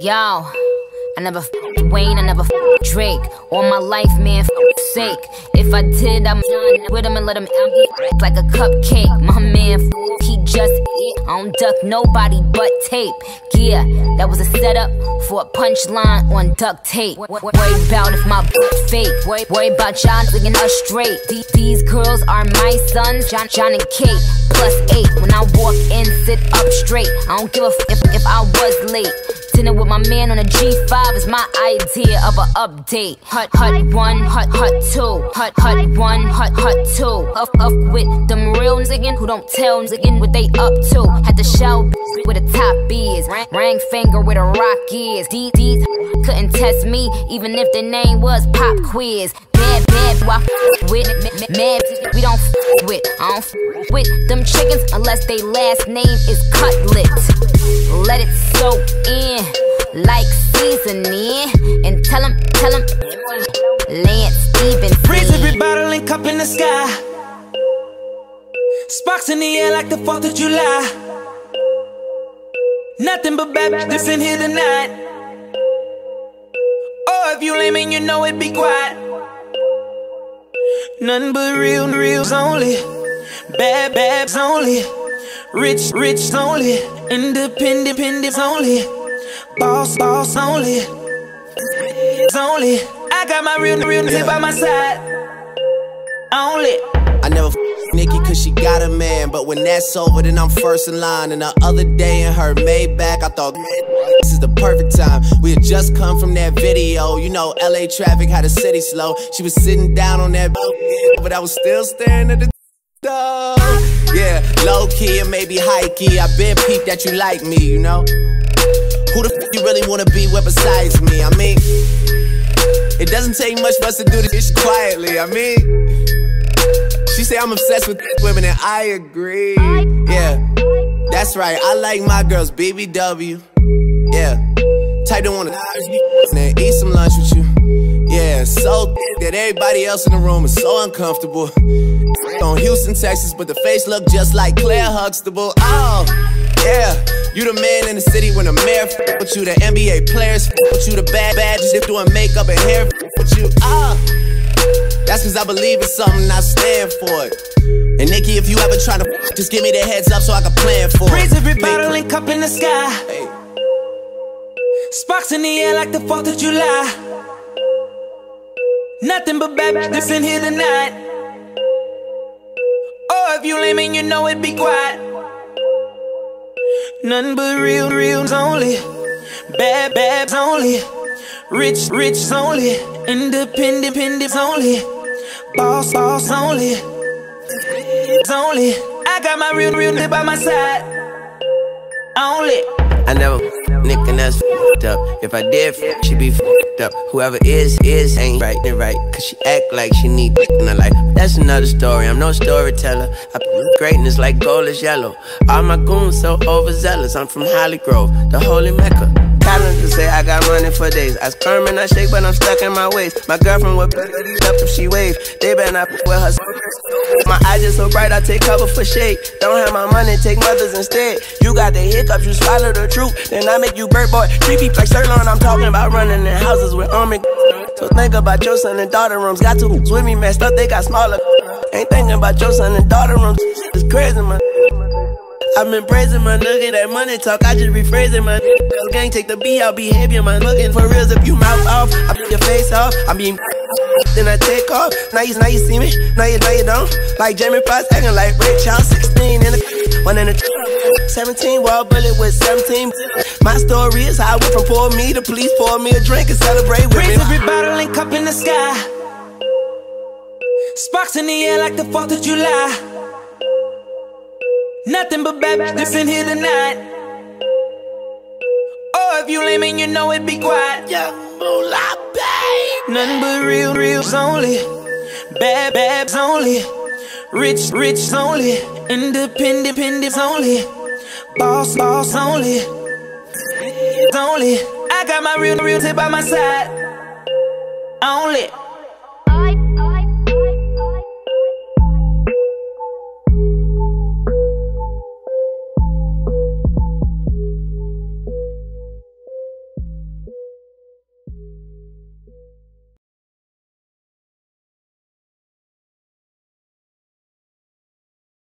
Yo, I never f Wayne, I never f Drake. All my life, man, f sake. If I did, I'm with him and let him empty like a cupcake. My man, he just eat. I don't duck nobody but tape. Yeah, that was a setup for a punchline on duct tape. Worry about if my fake. Worry, about y'all looking us straight. These, these girls are my sons, John, John and Kate. Plus eight. When I walk in, sit up straight. I don't give a f if, if I was late. Dinner with my man on a G5 is my idea of a update. Hut, hut one, hut, hut two. Hut, hut one, hut, hut two. Up, up with them real niggas who don't tell niggas what they up to. Had to show with the top is. Ring finger with the rock is. These couldn't test me even if the name was Pop Quiz. Mad, mad, f with, mad, we don't with. I don't with them chickens unless they last name is Cutlet. Let it soak in like seasoning. And tell him, tell him, Lance Stephenson. Freeze every bottle and cup in the sky. Sparks in the air like the 4th of July. Nothing but bad bitches in here tonight. Oh, if you lame and you know it, be quiet. Nothing but real, reals only. Bad, babs only. Rich, rich only. Independent, independence only. Boss, boss only. It's only. I got my real, real nigga by my side. Only. I never cause she got a man. But when that's over then I'm first in line. And the other day in her Maybach I thought this is the perfect time. We had just come from that video. You know LA traffic had the city slow. She was sitting down on that But I was still staring at the dog Yeah, low key and maybe high key I been peeped that you like me, you know? Who the f you really wanna be with besides me? I mean It doesn't take much for us to do this quietly, I mean say I'm obsessed with women, and I agree. Yeah, that's right. I like my girls BBW. Yeah, type don't wanna and eat some lunch with you. Yeah, so that everybody else in the room is so uncomfortable. On Houston, Texas, but the face look just like Claire Huxtable. Oh, yeah. You the man in the city when the mayor f with you, the NBA players f with you, the bad badges if doing makeup and hair f with you. Oh. That's cause I believe in something, I stand for it. And Nikki, if you ever try to just give me the heads up so I can plan for it. Raise every bottle and cup in the sky. Hey. Sparks in the air like the 4th of July. Nothing but bad bitches in here tonight. Oh, if you lame and you know it, be quiet. Nothing but real, reals only. Bad, babs only. Rich, rich only. Independent, independence only. Boss, boss only. It's only. I got my real, real nigga by my side. Only. I never nigga that's f***ed up. If I did, f she be fucked up. Whoever is, is ain't right and right. Cause she act like she need dick in her life. That's another story. I'm no storyteller. I greatness like gold is yellow. All my goons so overzealous. I'm from Holly Grove, the holy mecca. Calendar say I got money for days. I squirm and I shake, but I'm stuck in my ways. My girlfriend would be up if she wave. They better not with her. My eyes just so bright, I take cover for shade. Don't have my money, take mothers instead. You got the hiccups, you swallow the truth. Then I make you bird boy. Creepy like Sirloin, I'm talking about running in houses with army. So think about your son and daughter rooms. Got two with me messed up, they got smaller. Ain't thinking about your son and daughter rooms. It's crazy, man. I've been praising my nigga, that money talk, I just rephrasing my nigga. gang, take the B out behavior, my Looking for reals if you mouth off, I beat your face off, I'm mean, then I take off. Now you, now you see me, now you, now you don't. Like Jamie Foxx, acting like Ray Charles, 16 in the, one in the 17, wall bullet with 17. My story is how I went from poor me to police pour me a drink and celebrate with Raise me. every bottle and cup in the sky. Sparks in the air like the 4th of July. Nothing but bad bitches in here tonight. Oh, if you lame and you know it, be quiet. Young moolah, babe. Nothing but real, reals only. Bad, babs only. Rich, rich only. Independent, independence only. Boss, boss only. Only. I got my real, real tip by my side. Only.